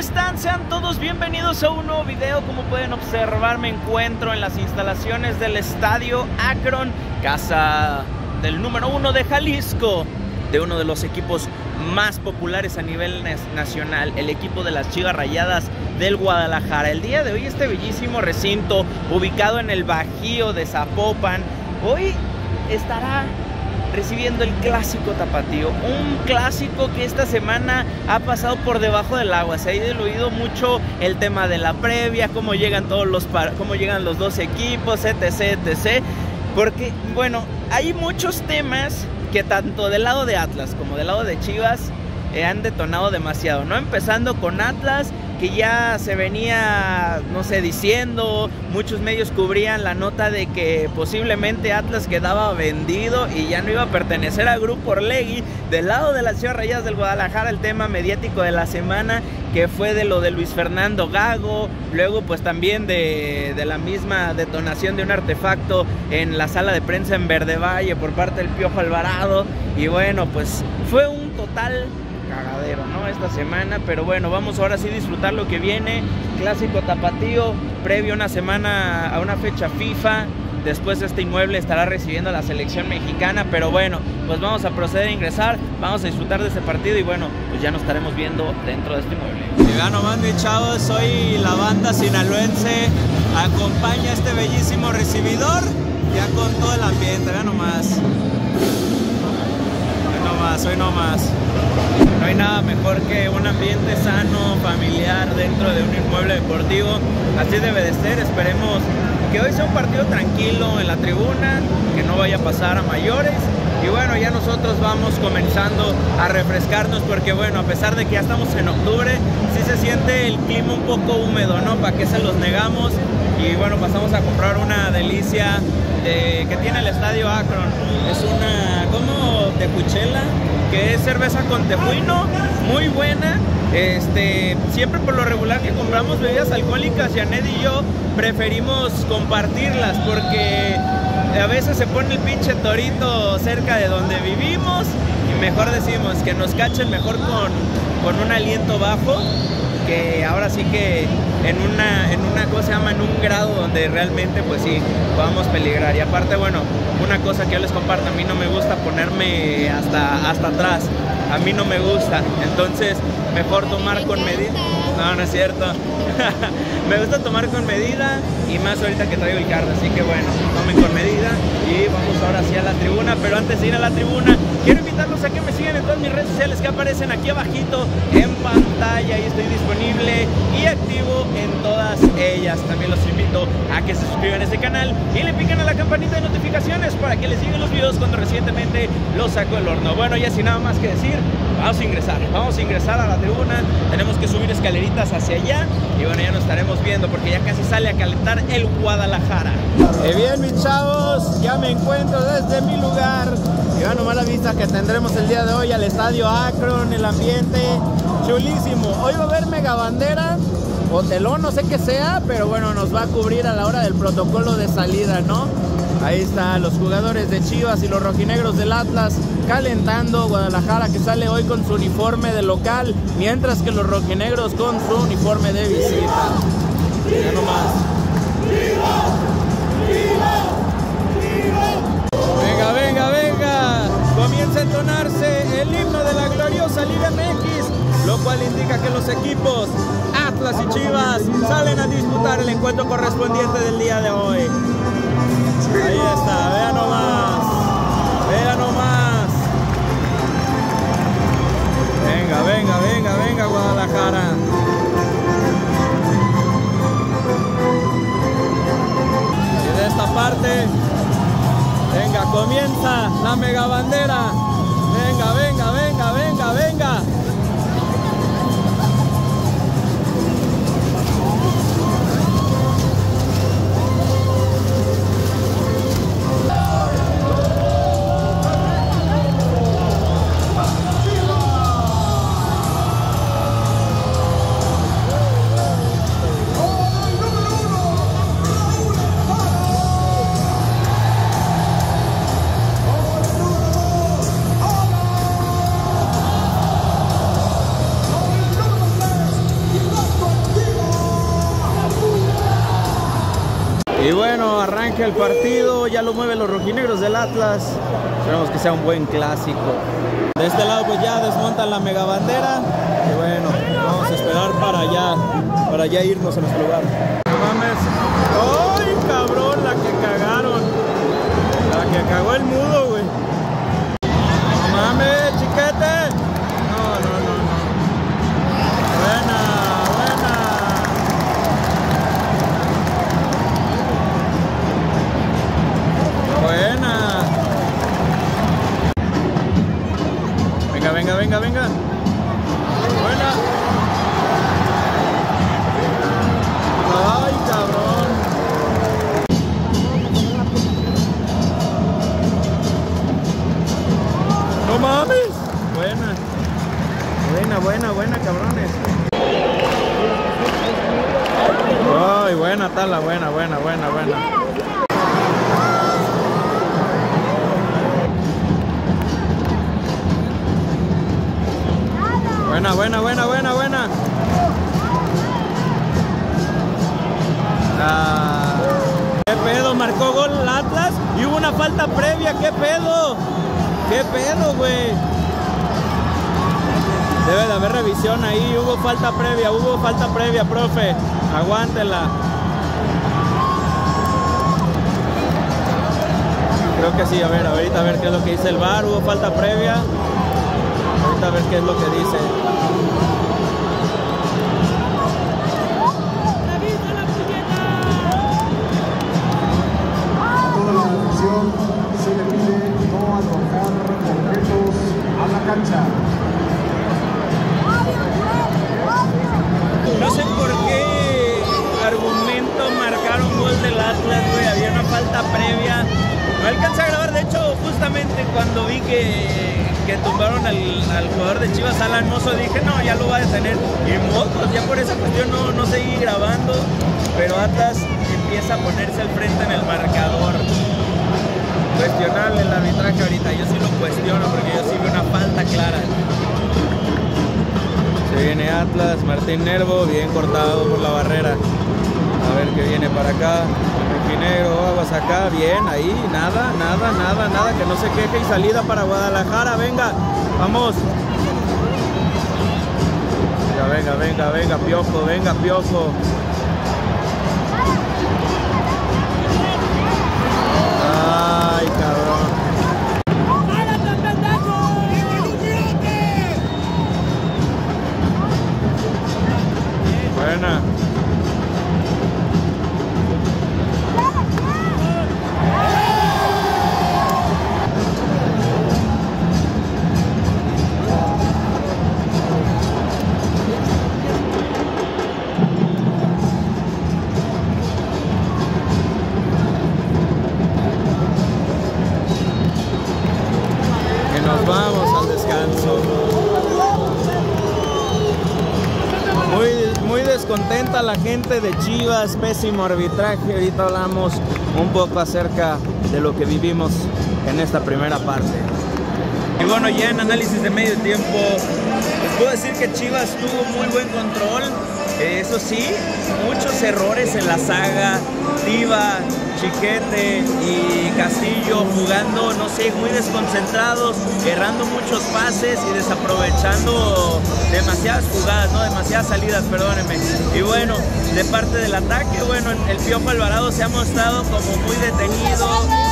Mis chavos, ¿cómo están? Sean todos bienvenidos a un nuevo video. Como pueden observar, me encuentro en las instalaciones del Estadio Akron, casa del número uno de Jalisco, de uno de los equipos más populares a nivel nacional, el equipo de las Chivas Rayadas del Guadalajara. El día de hoy este bellísimo recinto ubicado en el Bajío de Zapopan, hoy estará recibiendo el clásico tapatío. Un clásico que esta semana ha pasado por debajo del agua. Se ha diluido mucho el tema de la previa, cómo llegan todos los cómo llegan los dos equipos, etc, etc. Porque, bueno, hay muchos temas que tanto del lado de Atlas como del lado de Chivas eh, han detonado demasiado, ¿no? Empezando con Atlas que ya se venía, no sé, diciendo, muchos medios cubrían la nota de que posiblemente Atlas quedaba vendido y ya no iba a pertenecer al grupo Orlegui. Del lado de las Ciudad Rayas del Guadalajara, el tema mediático de la semana, que fue de lo de Luis Fernando Gago, luego pues también de, de la misma detonación de un artefacto en la sala de prensa en Verde Valle por parte del Piojo Alvarado. Y bueno, pues fue un total cagadero, ¿no? Esta semana, pero bueno, vamos ahora sí a disfrutar lo que viene. Clásico tapatío, previo una semana a una fecha FIFA. Después este inmueble estará recibiendo a la selección mexicana, pero bueno, pues vamos a proceder a ingresar, vamos a disfrutar de este partido y bueno, pues ya nos estaremos viendo dentro de este inmueble. Vean nomás mis chavos, soy la banda sinaloense, acompaña este bellísimo recibidor, ya con todo el ambiente, vean nomás. Nomás, hoy nomás. No hay nada mejor que un ambiente sano, familiar dentro de un inmueble deportivo. Así debe de ser. Esperemos que hoy sea un partido tranquilo en la tribuna, que no vaya a pasar a mayores. Y bueno, ya nosotros vamos comenzando a refrescarnos porque bueno, a pesar de que ya estamos en octubre, sí se siente el clima un poco húmedo, ¿no? ¿Para qué se los negamos? Y bueno, pasamos a comprar una delicia que tiene el Estadio Akron. Es una, como tecuchela, que es cerveza con tejuino, muy buena. Este, siempre por lo regular que compramos bebidas alcohólicas, Janet y yo preferimos compartirlas porque a veces se pone el pinche torito cerca de donde vivimos y mejor decimos que nos cachen mejor con, con un aliento bajo que ahora sí que en una, en una cosa se llama en un grado donde realmente pues sí podamos peligrar. Y aparte bueno una cosa que yo les comparto a mí no me gusta ponerme hasta hasta atrás. A mí no me gusta. Entonces mejor tomar con medida no no es cierto. Me gusta tomar con medida y más ahorita que traigo el carro así que bueno tomen con hacia la tribuna pero antes de ir a la tribuna quiero invitarlos a que me sigan en todas mis redes sociales que aparecen aquí abajito en pantalla y estoy disponible y activo en todas ellas. También los invito a que se suscriban a este canal y le piquen a la campanita de notificaciones para que les lleguen los videos cuando recientemente los saco del horno. Bueno, ya sin nada más que decir, vamos a ingresar. Vamos a ingresar a la tribuna. Tenemos que subir escaleritas hacia allá y bueno, ya nos estaremos viendo porque ya casi sale a calentar el Guadalajara. Y bien, mis chavos, ya me encuentro desde mi lugar. Y vean nomás la vista que tendremos el día de hoy al estadio Akron, el ambiente chulísimo. Hoy va a haber mega bandera o telón, no sé qué sea, pero bueno, nos va a cubrir a la hora del protocolo de salida, ¿no? Ahí están los jugadores de Chivas y los rojinegros del Atlas calentando. Guadalajara que sale hoy con su uniforme de local, mientras que los rojinegros con su uniforme de visita. Ya. Venga, venga, venga. Comienza a entonarse el himno de la gloriosa Liga MX, lo cual indica que los equipos Atlas y Chivas salen a disputar el encuentro correspondiente del día de hoy. Ahí está, vean nomás. Vean nomás. Venga, venga, venga, venga, Guadalajara. Y de esta parte, venga, comienza la mega bandera. Partido, ya lo mueven los rojinegros del Atlas. Esperemos que sea un buen clásico. De este lado pues ya desmontan la mega bandera. Y bueno, vamos a esperar para ya, para ya irnos a nuestro lugar. No mames. ¡Ay, cabrón! La que cagaron. La que cagó el mudo, Buena, buena, buena, buena, buena. Ah, ¿Qué pedo? Marcó gol el Atlas y hubo una falta previa. ¿Qué pedo? ¿Qué pedo, güey? Debe de haber revisión ahí. Hubo falta previa, hubo falta previa, profe. Aguántela. Creo que sí, a ver, ahorita a ver qué es lo que dice el bar. Hubo falta previa. A ver qué es lo que dice. Viene Atlas, Martín Nervo, bien cortado por la barrera. A ver qué viene para acá. Rojinegro, aguas acá, bien, ahí, nada, nada, nada, nada, que no se queje y salida para Guadalajara, venga, vamos. Venga, venga, venga, venga, piojo, venga, piojo. De Chivas, pésimo arbitraje. Ahorita hablamos un poco acerca de lo que vivimos en esta primera parte. Y bueno, ya en análisis de medio tiempo, les puedo decir que Chivas tuvo muy buen control. Eh, eso sí, muchos errores en la saga. Diva, Chiquete y Castillo jugando, no sé, muy desconcentrados, errando muchos pases y desaprovechando demasiadas jugadas, ¿no? Demasiadas salidas, perdónenme. Y bueno, de parte del ataque, bueno, el Piojo Alvarado se ha mostrado como muy detenido,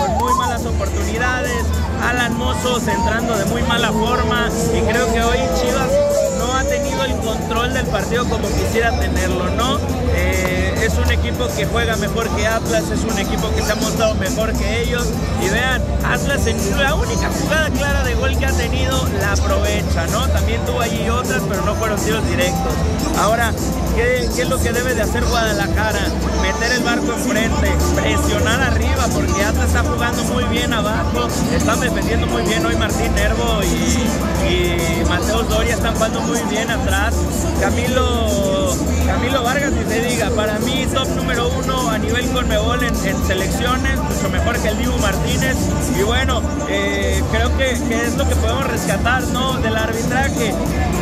con muy malas oportunidades. Alan Mozos entrando de muy mala forma y creo que hoy Chivas no ha tenido el control del partido como quisiera tenerlo, ¿no? Eh, es un equipo que juega mejor que Atlas, es un equipo que se ha mostrado mejor que ellos. Y vean, Atlas en la única jugada clara de gol que ha tenido la aprovecha, ¿no? También tuvo allí otras, pero no fueron tiros directos. Ahora, ¿qué, es lo que debe de hacer Guadalajara? Meter el barco enfrente, presionar arriba, porque Atlas está jugando muy bien abajo, están defendiendo muy bien hoy Martín Nervo y, y Mateus Doria están jugando muy bien atrás. Camilo, Camilo Vargas, ni se diga, para mí top número uno a nivel Conmebol en, en selecciones, mucho mejor que el Dibu Martínez. Y bueno, eh, creo que, es lo que podemos rescatar ¿no? del arbitraje.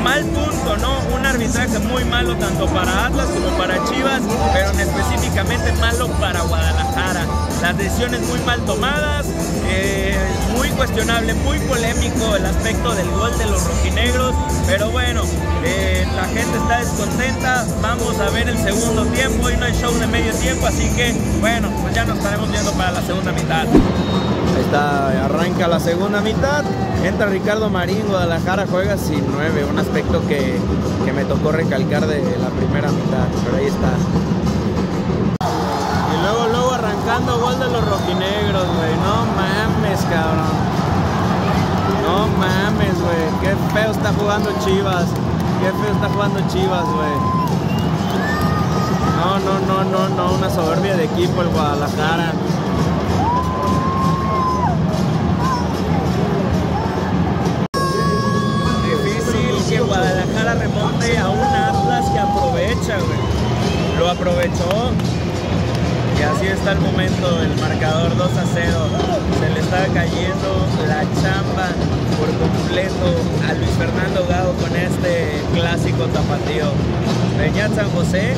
Mal punto, ¿no? Un arbitraje muy malo tanto para Atlas como para Chivas, pero en específicamente malo para Guadalajara. las decisiones muy mal tomadas, eh, cuestionable, muy polémico el aspecto del gol de los rojinegros, pero bueno, eh, la gente está descontenta, vamos a ver el segundo tiempo y no hay show de medio tiempo, así que bueno, pues ya nos estaremos viendo para la segunda mitad. Ahí está, arranca la segunda mitad, entra Ricardo Marín, Guadalajara juega sin nueve, un aspecto que, que me tocó recalcar de la primera mitad, pero ahí está. Gol de los rojinegros, güey. No mames, cabrón. No mames, güey. Qué feo está jugando Chivas. Qué feo está jugando Chivas, güey. No, no, no, no, no. Una soberbia de equipo el Guadalajara. Difícil que Guadalajara remonte a un Atlas que aprovecha, güey. Lo aprovechó. Y así está el momento, el marcador 2 a 0. Se le está cayendo la chamba por completo a Luis Fernando Gago con este clásico tapatío. Venía San José,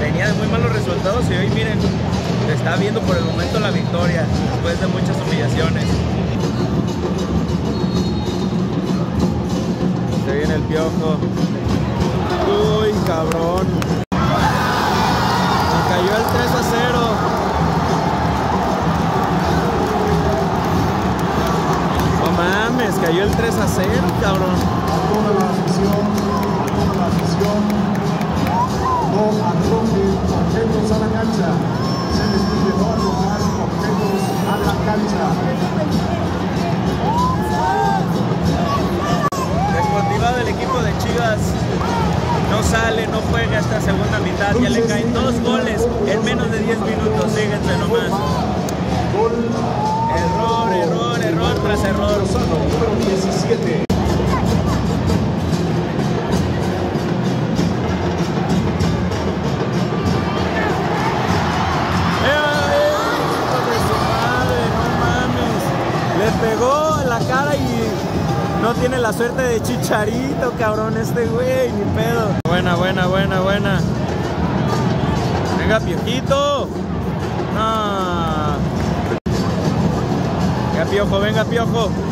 venía de muy malos resultados y hoy miren, está viendo por el momento la victoria después de muchas humillaciones. Se viene el piojo. Uy, cabrón. Me cayó el 3 a 0. No mames, cayó el 3 a 0, cabrón. toda la afición, toda la afición, no arrojen objetos a la cancha. Se les pide no arrojar objetos a la cancha. Desmotivado el equipo de Chivas. No sale, no juega esta segunda mitad. Ya le caen dos goles 10 minutos. Fíjense nomás. Error, error, error tras error. Número 17. ¡Eh. Le pegó en la cara y no tiene la suerte de chicharito, cabrón, este güey, ni pedo. Buena, buena, buena, buena. Venga, piojito. No. Venga, piojo, venga, piojo.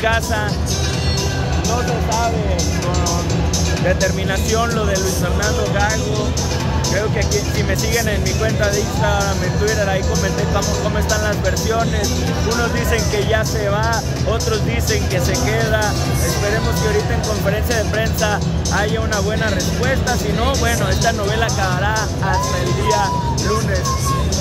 Casa. No se sabe con determinación si me siguen en mi cuenta de Instagram, en Twitter, ahí comenté cómo, cómo están las versiones. Unos dicen que ya se va, otros dicen que se queda. Esperemos que ahorita en conferencia de prensa haya una buena respuesta. Si no, bueno, esta novela acabará hasta el día lunes.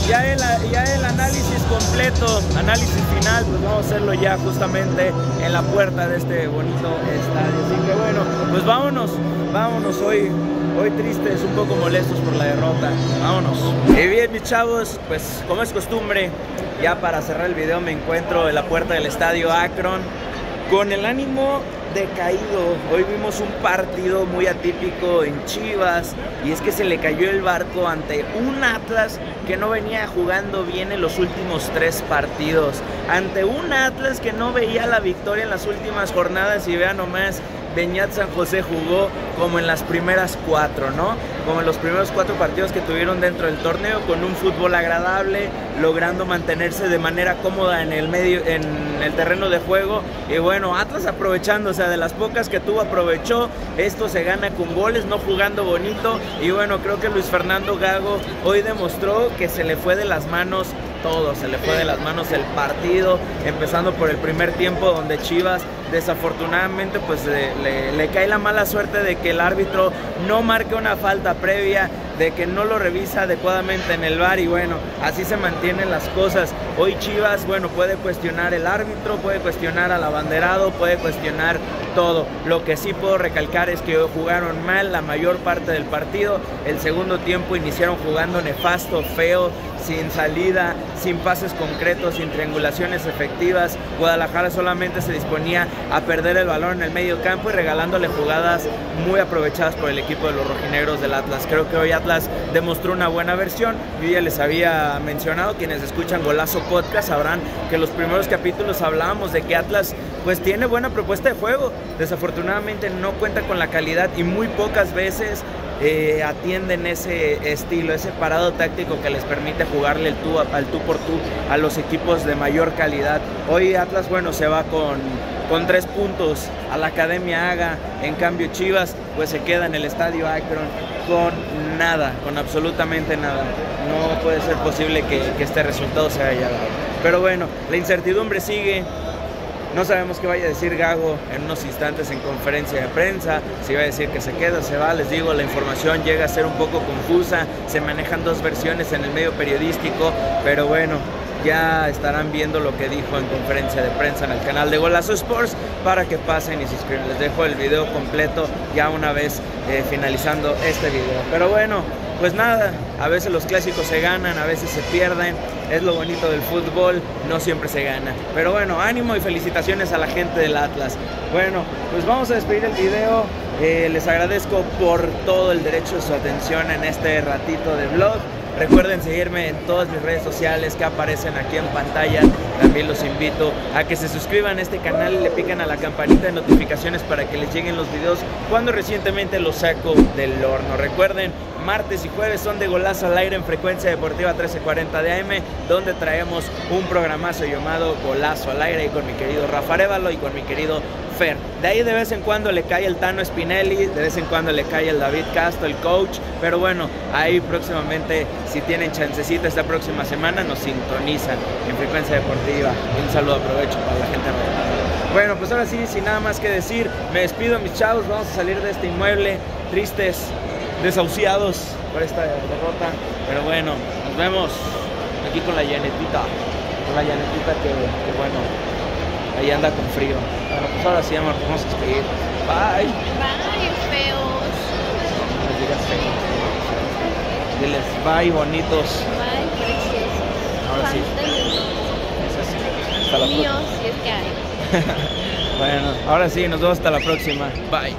Ya el, ya el análisis completo, análisis final, pues vamos a hacerlo ya justamente en la puerta de este bonito estadio. Así que bueno, pues vámonos, vámonos hoy hoy tristes, un poco molestos por la derrota. Vámonos. Y bien, mis chavos, pues como es costumbre, ya para cerrar el video me encuentro en la puerta del estadio Akron con el ánimo decaído. Hoy vimos un partido muy atípico en Chivas y es que se le cayó el barco ante un Atlas que no venía jugando bien en los últimos tres partidos. Ante un Atlas que no veía la victoria en las últimas jornadas y vean nomás Beñat San José jugó como en las primeras cuatro, ¿no? Como en los primeros cuatro partidos que tuvieron dentro del torneo, con un fútbol agradable, logrando mantenerse de manera cómoda en el medio, en el terreno de juego. Y bueno, Atlas aprovechando, o sea, de las pocas que tuvo aprovechó. Esto se gana con goles, no jugando bonito. Y bueno, creo que Luis Fernando Gago hoy demostró que se le fue de las manos todo, se le fue de las manos el partido, empezando por el primer tiempo donde Chivas desafortunadamente pues le, cae la mala suerte de que el árbitro no marque una falta previa, de que no lo revisa adecuadamente en el bar y bueno, así se mantienen las cosas. Hoy Chivas, bueno, puede cuestionar el árbitro, puede cuestionar al abanderado, puede cuestionar todo. Lo que sí puedo recalcar es que jugaron mal la mayor parte del partido. El segundo tiempo iniciaron jugando nefasto, feo, sin salida, sin pases concretos, sin triangulaciones efectivas. Guadalajara solamente se disponía a perder el balón en el medio campo y regalándole jugadas muy aprovechadas por el equipo de los rojinegros del Atlas. Creo que hoy Atlas demostró una buena versión. Yo ya les había mencionado, quienes escuchan Golazo Podcast sabrán que los primeros capítulos hablábamos de que Atlas pues tiene buena propuesta de juego. Desafortunadamente no cuenta con la calidad y muy pocas veces eh, atienden ese estilo, ese parado táctico que les permite jugarle el tú, al tú por tú a los equipos de mayor calidad. Hoy Atlas, bueno, se va con, con tres puntos a la Academia Haga, en cambio Chivas pues se queda en el Estadio Akron con nada, con absolutamente nada. No puede ser posible que, que este resultado se haya dado. Pero bueno, la incertidumbre sigue, no sabemos qué vaya a decir Gago en unos instantes en conferencia de prensa, si va a decir que se queda, se va, les digo, la información llega a ser un poco confusa, se manejan dos versiones en el medio periodístico, pero bueno, ya estarán viendo lo que dijo en conferencia de prensa en el canal de Golazo Sports para que pasen y se suscriban. Les dejo el video completo ya una vez eh, finalizando este video. Pero bueno, pues nada, a veces los clásicos se ganan, a veces se pierden, es lo bonito del fútbol, no siempre se gana. Pero bueno, ánimo y felicitaciones a la gente del Atlas. Bueno, pues vamos a despedir el video, eh, les agradezco por todo el derecho de su atención en este ratito de vlog. Recuerden seguirme en todas mis redes sociales que aparecen aquí en pantalla. También los invito a que se suscriban a este canal y le piquen a la campanita de notificaciones para que les lleguen los videos cuando recientemente los saco del horno. Recuerden, martes y jueves son de golazo al aire en frecuencia deportiva 1340 de AM, donde traemos un programazo llamado Golazo al aire y con mi querido Rafa Arevalo y con mi querido Fer. De ahí de vez en cuando le cae el Tano Spinelli, de vez en cuando le cae el David Castro, el coach, pero bueno, ahí próximamente, si tienen chancecita esta próxima semana, nos sintonizan en frecuencia deportiva. Un saludo, aprovecho para la gente. Bueno, pues ahora sí, sin nada más que decir, me despido mis chavos, vamos a salir de este inmueble tristes, desahuciados por esta derrota, pero bueno, nos vemos aquí con la llanetita, con la llanetita que, que bueno, ahí anda con frío. Bueno, pues ahora sí, amor, vamos a despedir. Bye. Bye, feos. No les digas feos. Diles bye, bonitos. Bye, preciosos. Ahora sí. Fantásticos. Es así. Hasta la Míos, próxima. si es que hay. Bueno, ahora sí, nos vemos hasta la próxima. Bye.